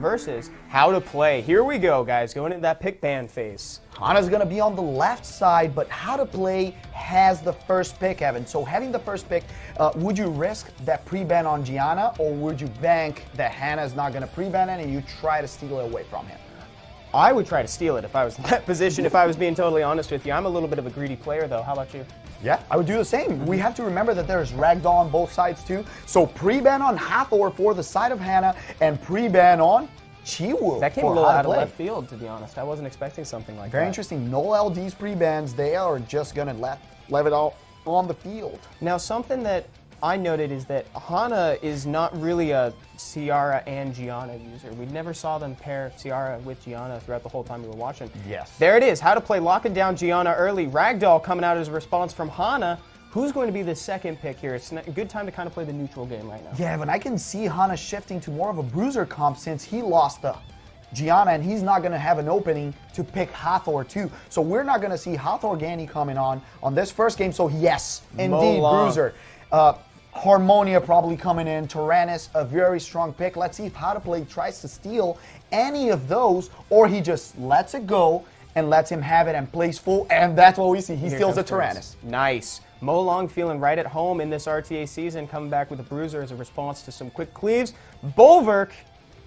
versus how to play. Here we go, guys, going into that pick ban phase. Hannah's going to be on the left side, but how to play has the first pick, Evan. So having the first pick, uh, would you risk that pre-ban on Gianna, or would you bank that is not going to pre-ban it and you try to steal it away from him? I would try to steal it if I was in that position, if I was being totally honest with you. I'm a little bit of a greedy player, though. How about you? Yeah, I would do the same. We mm-hmm. have to remember that there's ragdoll on both sides too. So pre-ban on Hathor for the side of Hannah and pre-ban on Chiwu. That came a little to out of left field, to be honest. I wasn't expecting something like Very that. Very interesting. No LDs pre-bans. They are just gonna let leave it all on the field. Now, something that I noted is that Hannah is not really a Ciara and Gianna user. We never saw them pair Ciara with Gianna throughout the whole time we were watching. Yes. There it is. How to play locking down Gianna early. Ragdoll coming out as a response from Hannah. Who's going to be the second pick here? It's a good time to kind of play the neutral game right now. Yeah, but I can see Hannah shifting to more of a bruiser comp since he lost the Gianna and he's not going to have an opening to pick Hathor too. So we're not going to see Hathor Ganny coming on on this first game. So yes, indeed, Long. bruiser. Uh, Harmonia probably coming in. Tyrannus, a very strong pick. Let's see if How to Play tries to steal any of those or he just lets it go and lets him have it and plays full. And that's what we see. He Here steals a Tyrannus. Nice. Mo Long feeling right at home in this RTA season, coming back with a bruiser as a response to some quick cleaves. Bolverk,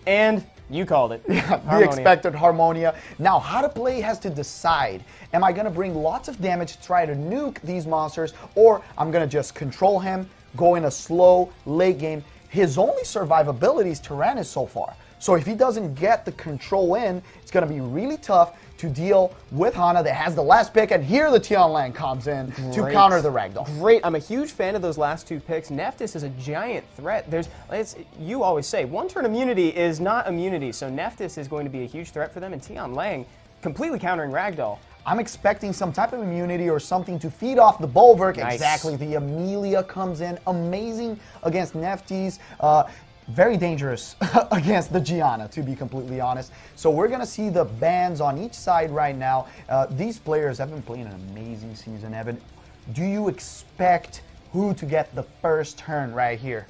and you called it. the Harmonia. expected Harmonia. Now, how to play has to decide am I going to bring lots of damage to try to nuke these monsters, or I'm going to just control him, go in a slow late game. His only survivability is Tyrannus so far. So if he doesn't get the control in, it's going to be really tough to deal with Hannah that has the last pick, and here the Tian Lang comes in to counter the Ragdoll. Great. I'm a huge fan of those last two picks. Nephthys is a giant threat. There's, you always say, one turn immunity is not immunity, so Nephthys is going to be a huge threat for them, and Tian Lang completely countering Ragdoll. I'm expecting some type of immunity or something to feed off the Bolverk. Nice. Exactly. The Amelia comes in amazing against Nephthys. Uh, very dangerous against the Gianna, to be completely honest. So we're going to see the bans on each side right now. Uh, these players have been playing an amazing season, Evan. Do you expect who to get the first turn right here?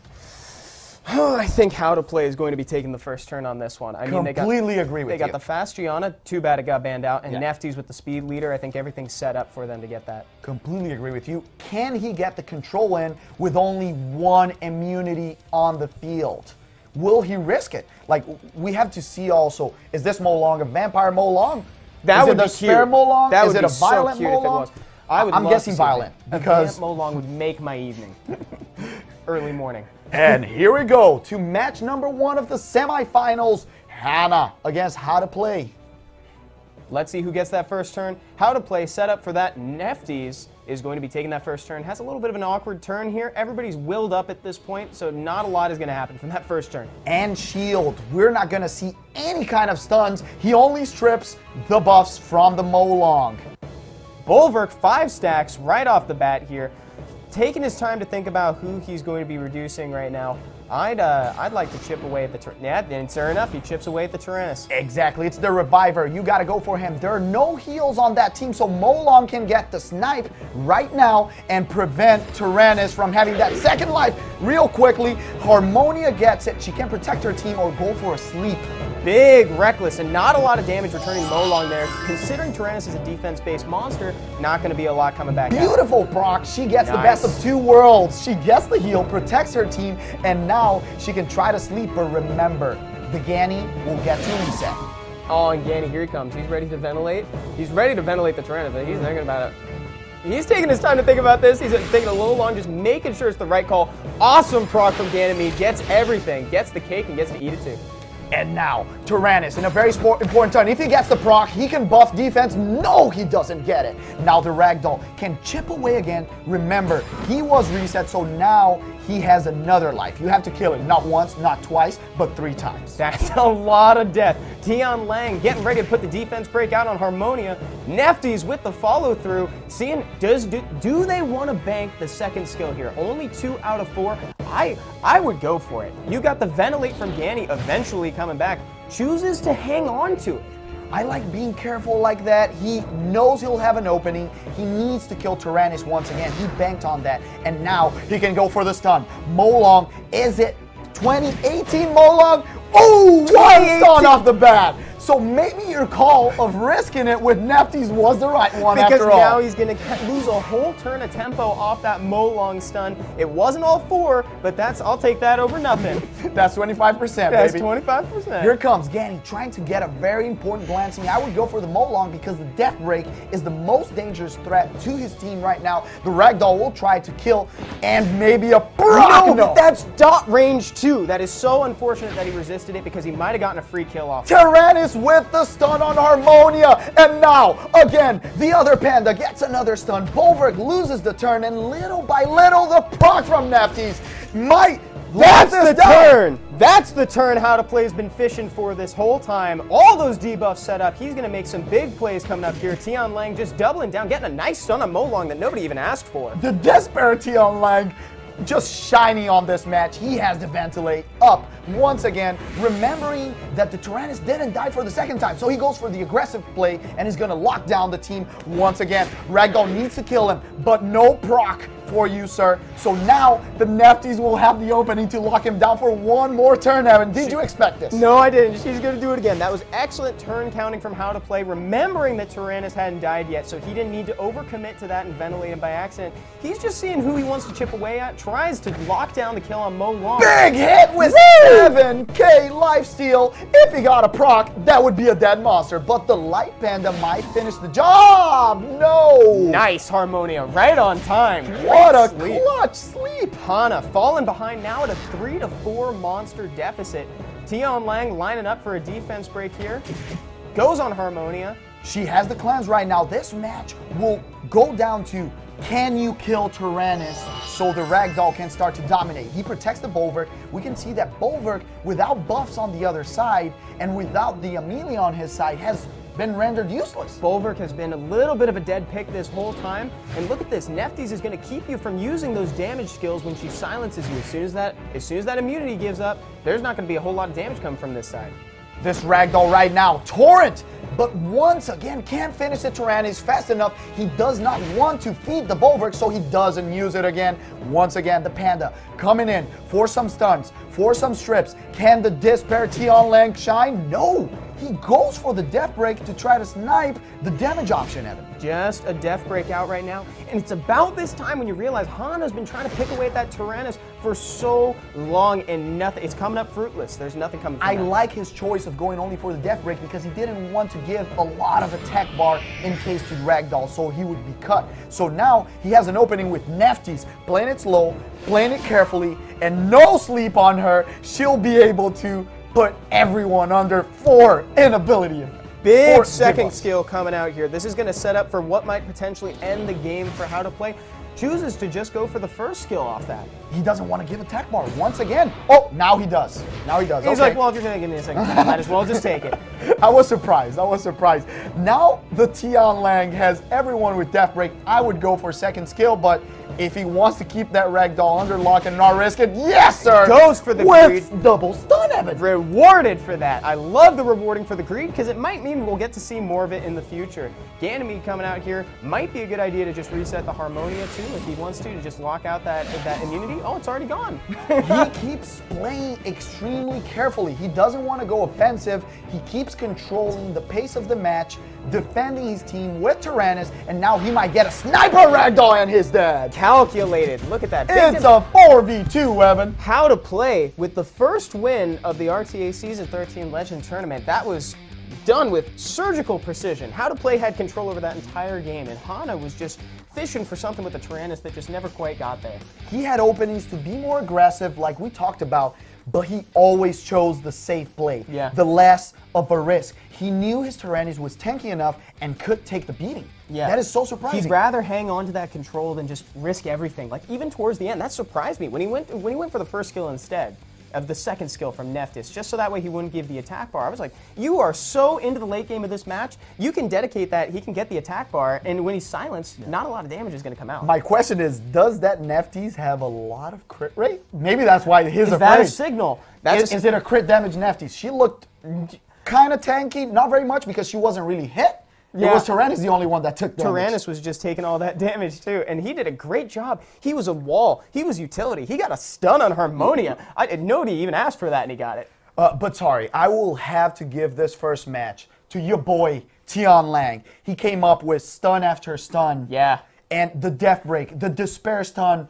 I think how to play is going to be taking the first turn on this one. I mean, they got, Completely agree with you. They got you. the fast Gianna. Too bad it got banned out. And Yeah. With the speed leader. I think everything's set up for them to get that. Completely agree with you. Can he get the control in with only one immunity on the field? Will he risk it? Like we have to see also, is this Molong a vampire Molong? That is would it be a spare cute. Molong? That is would it be a violent so cute if it Molong? was. I would I'm love guessing see violent that. because a vamp Molong would make my evening. Early morning. And here we go to match number one of the semifinals. Hannah against How to Play. Let's see who gets that first turn. How to play setup for that. Nephthys is going to be taking that first turn. Has a little bit of an awkward turn here. Everybody's willed up at this point, so not a lot is going to happen from that first turn. and shield. We're not going to see any kind of stuns. He only strips the buffs from the Molong. Bolverk five stacks right off the bat here. Taking his time to think about who he's going to be reducing right now. I'd uh, I'd like to chip away at the Tyr- yeah, and sure enough, he chips away at the Tyrannus. Exactly, it's the reviver. You got to go for him. There are no heals on that team, so Molong can get the snipe right now and prevent Tyrannus from having that second life real quickly. Harmonia gets it. She can protect her team or go for a sleep. Big reckless and not a lot of damage returning Molong there. Considering Tyrannus is a defense-based monster, not going to be a lot coming back out. Beautiful, Brock. She gets the best of two worlds. She gets the heal, protects her team, and now she can try to sleep. But remember, the Gani will get to reset. Oh, and Ganny, here he comes. He's ready to ventilate. He's ready to ventilate the Tyrannus, but he's thinking about it. He's taking his time to think about this. He's taking a little long, just making sure it's the right call. Awesome proc from Ganymede. Gets everything. Gets the cake and gets to eat it too. And now, Tyrannus in a very sport, important turn. If he gets the proc, he can buff defense. No, he doesn't get it. Now the Ragdoll can chip away again. Remember, he was reset, so now he has another life. You have to kill him, not once, not twice, but three times. That's a lot of death. Tian Lang getting ready to put the defense break out on Harmonia. Nephthys with the follow through. Seeing does do, do they want to bank the second skill here? Only two out of four. I I would go for it. You got the ventilate from Ganny eventually coming back. Chooses to hang on to it. I like being careful like that. He knows he'll have an opening. He needs to kill Tyrannus once again. He banked on that. And now he can go for the stun. Molong, is it 2018 Molong? Oh, one 28 stun off the bat. So maybe your call of risking it with Nephthys was the right one Because after now he's going to lose a whole turn of tempo off that Molong stun. It wasn't all four, but that's I'll take that over nothing. That's 25%, That's baby. 25%. Here comes Ganny trying to get a very important glancing. I would go for the Molong because the Death Break is the most dangerous threat to his team right now. The Ragdoll will try to kill and maybe a Brock. no, that's dot range too. That is so unfortunate that he resisted it because he might have gotten a free kill off. Tyrannus with the stun on Harmonia. And now, again, the other panda gets another stun. Bolverk loses the turn, and little by little, the proc from Nephthys might That's the down. turn. That's the turn How to Play has been fishing for this whole time. All those debuffs set up. He's going to make some big plays coming up here. Tian Lang just doubling down, getting a nice stun on Molong that nobody even asked for. The Desperity on Lang just shining on this match. He has the ventilate up once again, remembering that the Tyrannus didn't die for the second time. So he goes for the aggressive play and is going to lock down the team once again. Ragdoll needs to kill him, but no proc for you, sir. So now the Nephthys will have the opening to lock him down for one more turn, Evan. Did you expect this? No, I didn't. She's going to do it again. That was excellent turn counting from How to Play, remembering that Tyrannus hadn't died yet, so he didn't need to overcommit to that and ventilate him by accident. He's just seeing who he wants to chip away at, tries to lock down the kill on Mo Long. Big hit with 7k lifesteal. If he got a proc, that would be a dead monster. But the Light Panda might finish the job. No. Nice Harmonia, right on time. What a sleep. clutch sleep. Hannah falling behind now at a three to four monster deficit. Tian Lang lining up for a defense break here. Goes on Harmonia. She has the clans right now. This match will go down to can you kill Tyrannus so the Ragdoll can start to dominate? He protects the Bolverk. We can see that Bolverk, without buffs on the other side and without the Amelia on his side, has been rendered useless. Bolverk has been a little bit of a dead pick this whole time. And look at this, Nephthys is going to keep you from using those damage skills when she silences you. As soon as that, as soon as that immunity gives up, there's not going to be a whole lot of damage coming from this side. This Ragdoll right now, Torrent, but once again can't finish the Tyrannus fast enough. He does not want to feed the Bolverk, so he doesn't use it again. Once again, the Panda coming in for some stuns, for some strips. Can the Despair Tian Lang shine? No. He goes for the Death Break to try to snipe the damage option, Evan. Just a death break out right now. And it's about this time when you realize Hannah's been trying to pick away at that Tyrannus for so long and nothing. It's coming up fruitless. There's nothing coming I like his choice of going only for the death break because he didn't want to give a lot of attack bar in case to Ragdoll, so he would be cut. So now he has an opening with Nephthys, playing it slow, playing it carefully, and no sleep on her. She'll be able to put everyone under four inability. Big four second skill coming out here. This is going to set up for what might potentially end the game for how to play. Chooses to just go for the first skill off that. He doesn't want to give attack bar once again. Oh, now he does. Now he does. He's okay. like, well, if you're going to give me a second, skill, might as well just take it. I was surprised. I was surprised. Now the Tian Lang has everyone with Death Break. I would go for second skill, but if he wants to keep that Ragdoll under lock and not risk it, yes, sir. Goes for the with greed. double stun, Evan. Rewarded for that. I love the rewarding for the greed because it might mean we'll get to see more of it in the future. Ganymede coming out here might be a good idea to just reset the Harmonia too if he wants to, to just lock out that, that immunity. Oh, it's already gone. he keeps playing extremely carefully. He doesn't want to go offensive. He keeps controlling the pace of the match, defending his team with Tyrannus, and now he might get a sniper Ragdoll on his dad. Calculated. Look at that. Big It's a 4v2, Evan. how to play with the first win of the RTA Season 13 Legend Tournament. That was done with surgical precision. How to play had control over that entire game, and Hannah was just fishing for something with the Tyrannus that just never quite got there. He had openings to be more aggressive, like we talked about, but he always chose the safe play, Yeah. the less of a risk. He knew his Tyrannus was tanky enough and could take the beating. Yeah. That is so surprising. He'd rather hang on to that control than just risk everything. Like even towards the end, that surprised me when he went when he went for the first skill instead of the second skill from Nephthys, just so that way he wouldn't give the attack bar. I was like, you are so into the late game of this match, you can dedicate that. He can get the attack bar, and when he's silenced, not a lot of damage is going to come out. My question is, does that Nephthys have a lot of crit rate? Maybe that's why his is afraid. that a signal? That's is, a is it a crit damage Nephthys? She looked kind of tanky, not very much because she wasn't really hit. Yeah. It was Tyrannus the only one that took damage. Tyrannus was just taking all that damage too, and he did a great job. He was a wall. He was utility. He got a stun on Harmonia. I, nobody even asked for that, and he got it. Uh, but sorry, I will have to give this first match to your boy Tian Lang. He came up with stun after stun. Yeah. And the death break, the despair stun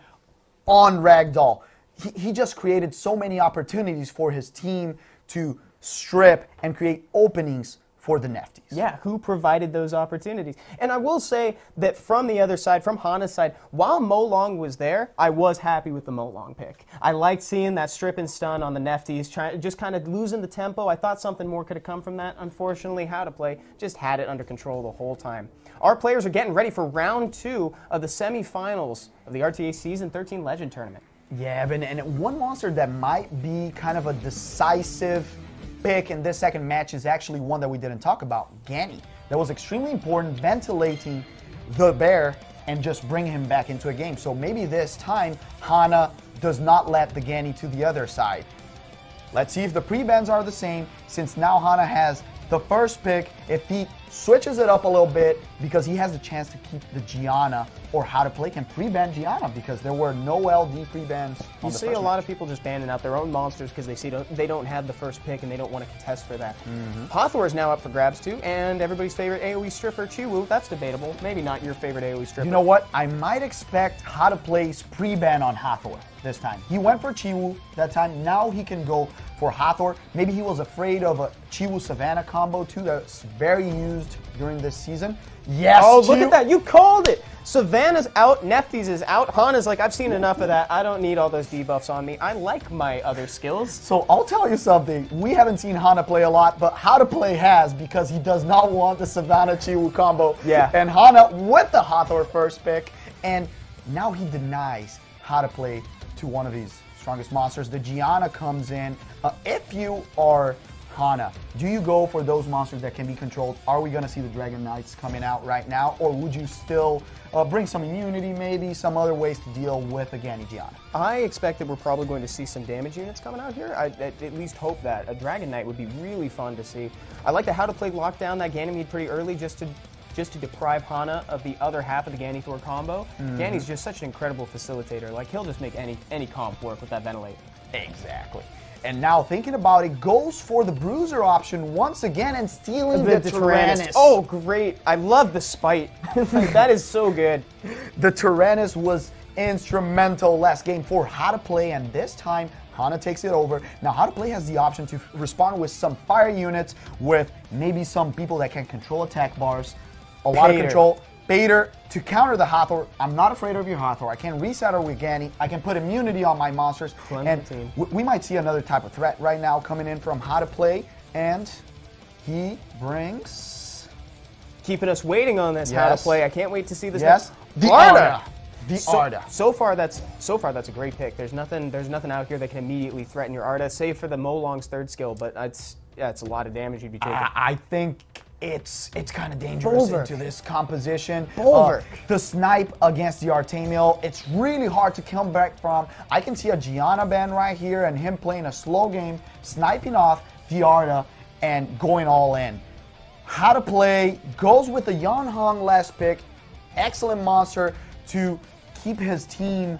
on Ragdoll. He, he just created so many opportunities for his team to strip and create openings for the Nephthys. Yeah, who provided those opportunities? And I will say that from the other side, from Hannah's side, while Molong was there, I was happy with the Molong pick. I liked seeing that strip and stun on the Nephthys, try, just kind of losing the tempo. I thought something more could have come from that. Unfortunately, how to play just had it under control the whole time. Our players are getting ready for round two of the semifinals of the RTA Season 13 Legend Tournament. Yeah, and, and one monster that might be kind of a decisive pick in this second match is actually one that we didn't talk about, Ganny. That was extremely important, ventilating the bear and just bring him back into a game. So maybe this time Hannah does not let the Ganny to the other side. Let's see if the pre-bans are the same, since now Hannah has the first pick. If he switches it up a little bit because he has the chance to keep the Gianna or how to play can pre-ban Gianna because there were no LD pre-bans. You see a lot of people just banning out their own monsters because they see don't, they don't have the first pick and they don't want to contest for that. Mm-hmm. Hathor is now up for grabs too, and everybody's favorite AOE stripper Chiwu. That's debatable. Maybe not your favorite AOE stripper. You know what? I might expect how to play's pre-ban on Hathor this time. He went for Chiwu that time. Now he can go for Hathor. Maybe he was afraid of a Chiwu Savannah combo too that's very used during this season. Yes. Oh, look at that. You called it. Savannah's out, Nephthys is out. Hannah's like, I've seen enough of that. I don't need all those debuffs on me. I like my other skills. So I'll tell you something. We haven't seen Hannah play a lot, but How to Play has because he does not want the Savannah Chiwu combo. Yeah. And Hannah with the Hathor first pick, and now he denies How to Play to one of these strongest monsters. The Gianna comes in. Uh, if you are Hannah, do you go for those monsters that can be controlled? Are we going to see the Dragon Knights coming out right now? Or would you still uh, bring some immunity, maybe some other ways to deal with a Ganny I expect that we're probably going to see some damage units coming out here. I, I at least hope that. A Dragon Knight would be really fun to see. I like the how to play lockdown that Ganymede pretty early just to just to deprive Hannah of the other half of the Ganny Thor combo. Mm-hmm. Ganny's just such an incredible facilitator. Like he'll just make any any comp work with that ventilate. Exactly. And now thinking about it, goes for the bruiser option once again and stealing the, the Tyrannus. Tyrannus. Oh, great. I love the spite. that is so good. The Tyrannus was instrumental last game for how to play, and this time Hannah takes it over. Now, How to Play has the option to respond with some fire units, with maybe some people that can control attack bars, a lot Pater. of control. Pater to counter the Hathor. I'm not afraid of your Hathor. I can reset her with Ganny. I can put immunity on my monsters. and we might see another type of threat right now coming in from how to play. And he brings. Keeping us waiting on this how to play. I can't wait to see this. Yes. The Arda. The so, Arda. So far, that's so far that's a great pick. There's nothing. There's nothing out here that can immediately threaten your Arda, save for the Molong's third skill. But it's yeah, it's a lot of damage you'd be taking. I, I think it's it's kind of dangerous Bolverk. into this composition. Bolverk. Uh, the snipe against the Artemiel, it's really hard to come back from. I can see a Gianna ban right here and him playing a slow game, sniping off the Arda and going all in. How to play goes with the Yan Hong last pick. Excellent monster to keep his team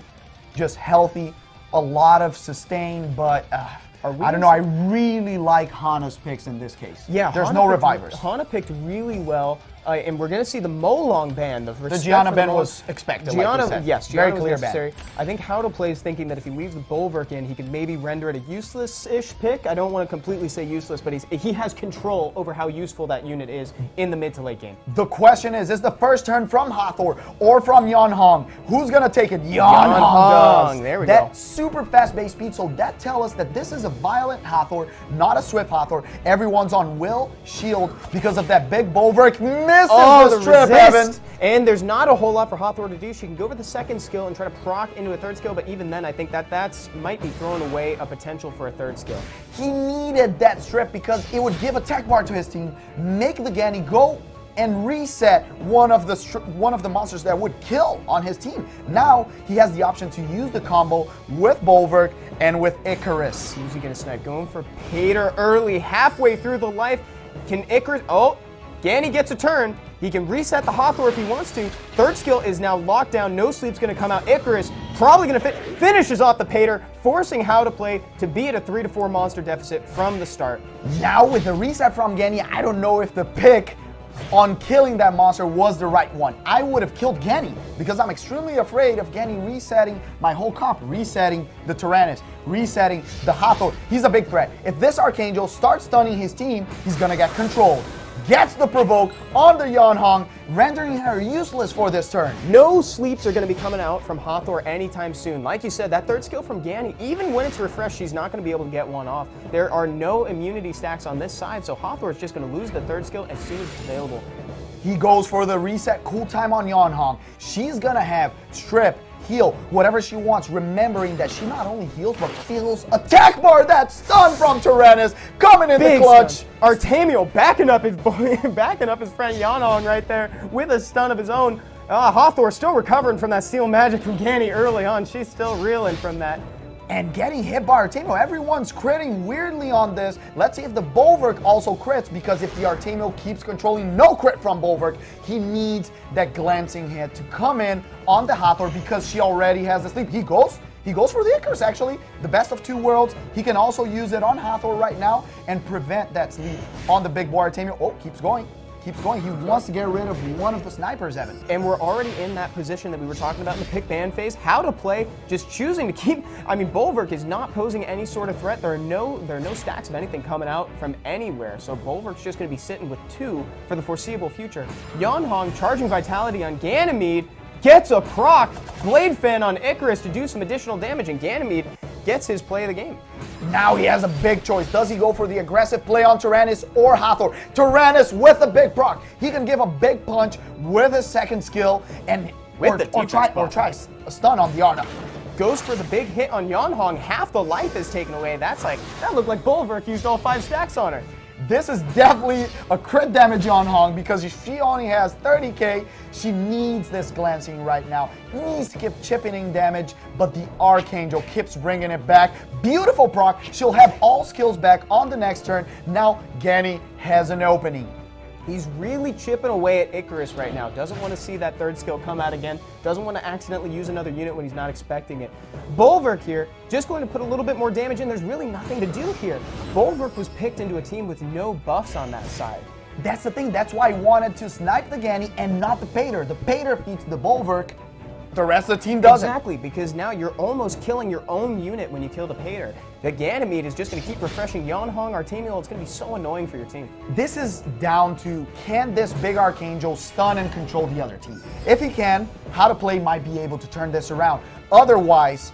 just healthy. A lot of sustain, but uh, I don't know. I really like Hannah's picks in this case. Yeah, there's Hannah no picked, revivers. Hannah picked really well. Uh, and we're going to see the Molong ban. The, the Gianna ban was expected. Gianna, like yes, Gianna very clear. Ban. I think How to Play is thinking that if he leaves the Bolverk in, he can maybe render it a useless-ish pick. I don't want to completely say useless, but he's, he has control over how useful that unit is in the mid to late game. The question is: Is the first turn from Hathor or from Yan Hong? Who's going to take it? Yan Hong. There we that go. That super fast base speed. So that tells us that this is a violent Hathor, not a swift Hathor. Everyone's on will shield because of that big Bolverk misses oh, the trip, Evan. And there's not a whole lot for Hathor to do. She can go for the second skill and try to proc into a third skill, but even then, I think that that's might be throwing away a potential for a third skill. He needed that strip because it would give a tech bar to his team, make the Ganny go and reset one of the one of the monsters that would kill on his team. Now he has the option to use the combo with Bolverk and with Icarus. Who's he gonna snipe? Going for Pater early, halfway through the life. Can Icarus? Oh, Ganny gets a turn. He can reset the Hathor if he wants to. Third skill is now locked down. No sleep's going to come out. Icarus Probably going to fit. Finishes off the Pater, forcing How to Play to be at a 3 to 4 monster deficit from the start. Now with the reset from Ganny, I don't know if the pick on killing that monster was the right one. I would have killed Ganny because I'm extremely afraid of Ganny resetting my whole comp, resetting the Tyrannus, resetting the Hathor. He's a big threat. If this Archangel starts stunning his team, he's gonna get controlled gets the provoke on the Yanhong, rendering her useless for this turn. No sleeps are going to be coming out from Hathor anytime soon. Like you said, that third skill from Ganny, even when it's refreshed, she's not going to be able to get one off. There are no immunity stacks on this side, so Hathor is just going to lose the third skill as soon as it's available. He goes for the reset cool time on Yanhong. She's going to have Strip, heal whatever she wants, remembering that she not only heals but feels attack bar that stun from Tyrannus coming in Big the clutch. Stun. Artemio backing up his backing up his friend Yanhong right there with a stun of his own. Uh, Hathor still recovering from that steel magic from Ganny early on. She's still reeling from that and getting hit by Artemio. Everyone's critting weirdly on this. Let's see if the Bolverk also crits because if the Artemio keeps controlling no crit from Bolverk, he needs that glancing hit to come in on the Hathor because she already has the sleep. He goes he goes for the Icarus, actually. The best of two worlds. He can also use it on Hathor right now and prevent that sleep on the big boy Artemio. Oh, keeps going keeps going. He wants to get rid of one of the snipers, Evan. And we're already in that position that we were talking about in the pick ban phase. How to play, just choosing to keep. I mean, Bolverk is not posing any sort of threat. There are no there are no stacks of anything coming out from anywhere. So Bolverk's just going to be sitting with two for the foreseeable future. Yanhong charging Vitality on Ganymede gets a proc. Blade Fan on Icarus to do some additional damage, and Ganymede gets his play of the game. Now he has a big choice. Does he go for the aggressive play on Tyrannus or Hathor? Tyrannus with a big proc. He can give a big punch with his second skill and with or, the or try or try a stun on the Arna. Goes for the big hit on Yanhong. Half the life is taken away. That's like that looked like Bolverk used all five stacks on her. This is definitely a crit damage on Hong because she only has 30k, she needs this glancing right now. Needs to keep chipping in damage, but the Archangel keeps bringing it back. Beautiful proc. She'll have all skills back on the next turn. Now Ganny has an opening. He's really chipping away at Icarus right now. Doesn't want to see that third skill come out again. Doesn't want to accidentally use another unit when he's not expecting it. Bolverk here, just going to put a little bit more damage in. There's really nothing to do here. Bolverk was picked into a team with no buffs on that side. That's the thing. That's why I wanted to snipe the Ganny and not the Pater. The Pater feeds the Bolverk. The rest of the team doesn't. Exactly, because now you're almost killing your own unit when you kill the Pater. The Ganymede is just going to keep refreshing Yanhong, Artemio. It's going to be so annoying for your team. This is down to can this big Archangel stun and control the other team? If he can, How to Play might be able to turn this around. Otherwise,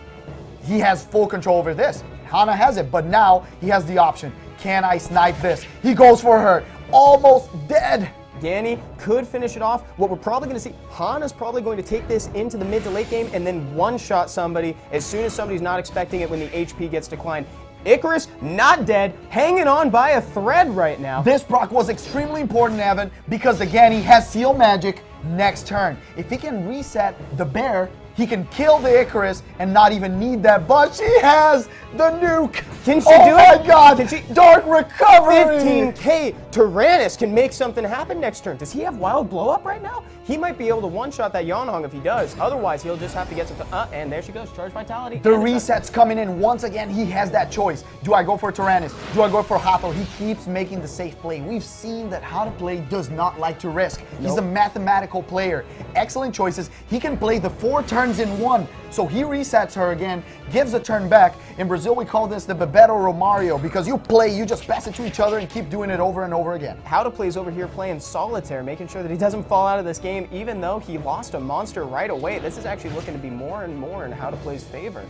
he has full control over this. Hannah has it, but now he has the option. Can I snipe this? He goes for her. Almost dead. Danny could finish it off. What we're probably going to see, Hannah's probably going to take this into the mid to late game and then one-shot somebody as soon as somebody's not expecting it when the HP gets declined. Icarus, not dead, hanging on by a thread right now. This proc was extremely important, Evan, because again, he has Seal Magic next turn. If he can reset the bear, he can kill the Icarus and not even need that, but she has the nuke. Can she oh do it? Oh my god, Can she? Dark Recovery! 15k. Tyrannus can make something happen next turn. Does he have Wild Blow Up right now? He might be able to one-shot that Yanhong if he does. Otherwise, he'll just have to get some... Uh, and there she goes. Charge Vitality. The reset's coming in. Once again, he has that choice. Do I go for Tyrannus? Do I go for Hathor? He keeps making the safe play. We've seen that How to Play does not like to risk. Nope. He's a mathematical player. Excellent choices. He can play the four turns in one. So he resets her again, gives a turn back. In Brazil, we call this the Bebeto Romario because you play, you just pass it to each other and keep doing it over and over again. How to plays over here playing solitaire, making sure that he doesn't fall out of this game, even though he lost a monster right away. This is actually looking to be more and more in How to Play's favor.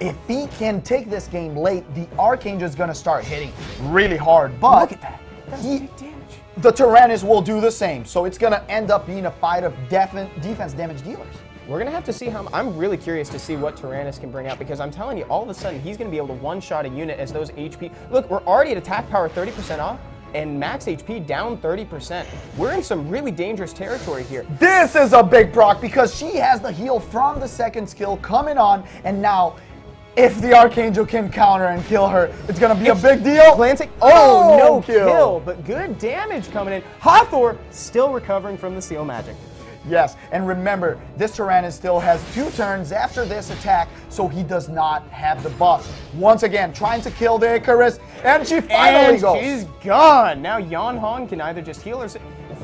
If he can take this game late, the Archangel is going to start hitting really hard. But look at that. That's he, big damage. The Tyrannus will do the same. So it's going to end up being a fight of defense damage dealers. We're going to have to see how... I'm really curious to see what Tyrannus can bring out because I'm telling you, all of a sudden, he's going to be able to one-shot a unit as those HP... Look, we're already at attack power 30% off and max HP down 30%. We're in some really dangerous territory here. This is a big proc because she has the heal from the second skill coming on, and now if the Archangel can counter and kill her, it's gonna be it's a big deal. Planting. Oh, oh no kill. kill. but good damage coming in. Hathor still recovering from the seal magic. Yes, and remember, this Tyrannus still has two turns after this attack, so he does not have the buff. Once again, trying to kill the Icarus, and she finally and goes. she's gone. Now Yan Hong can either just heal or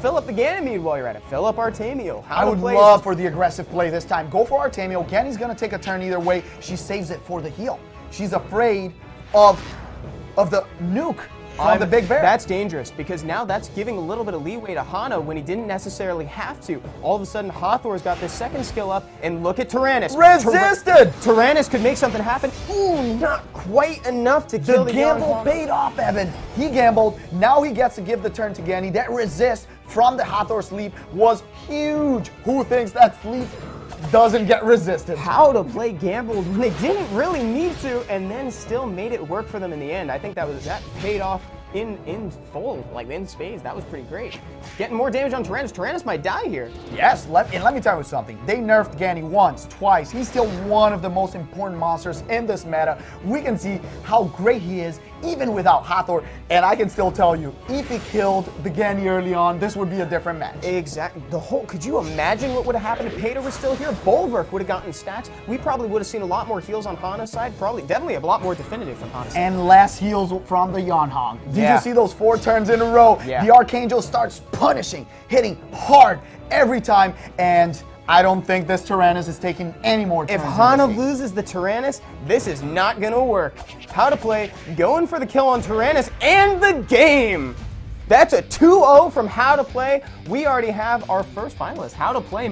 fill up the Ganymede while you're at it. Fill up Artemio. How I to would play love for the aggressive play this time. Go for Artemio. Ganny's gonna take a turn either way. She saves it for the heal. She's afraid of of the nuke from I'm- the big bear. That's dangerous because now that's giving a little bit of leeway to Hannah when he didn't necessarily have to. All of a sudden, Hathor's got this second skill up, and look at Tyrannus. Resisted! Tyra- Tyrannus could make something happen. Ooh, not quite enough to the kill the, Yan gamble paid off, Evan. He gambled. Now he gets to give the turn to Ganny. That resist from the Hathor sleep was huge. Who thinks that sleep doesn't get resisted? How to play gambled when they didn't really need to, and then still made it work for them in the end. I think that was that paid off in in full, like in spades. That was pretty great. Getting more damage on Tyrannus. Tyrannus might die here. Yes, let, and let me tell you something. They nerfed Ganny once, twice. He's still one of the most important monsters in this meta. We can see how great he is even without Hathor. And I can still tell you, if he killed the Ganny early on, this would be a different match. Exactly. The whole. Could you imagine what would have happened if Pater was still here? Bolverk would have gotten stacks. We probably would have seen a lot more heals on Hannah's side. Probably, definitely a lot more definitive from Hannah's side. and less heals from the Yanhong. Did Yeah. you see those four turns in a row? Yeah. The Archangel starts punishing, hitting hard every time, and I don't think this Tyrannus is taking any more turns. If Hannah loses the Tyrannus, this is not gonna work. How to play, going for the kill on Tyrannus and the game. That's a 2-0 from How to Play. We already have our first finalist, How to Play.